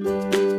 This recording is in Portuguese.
Música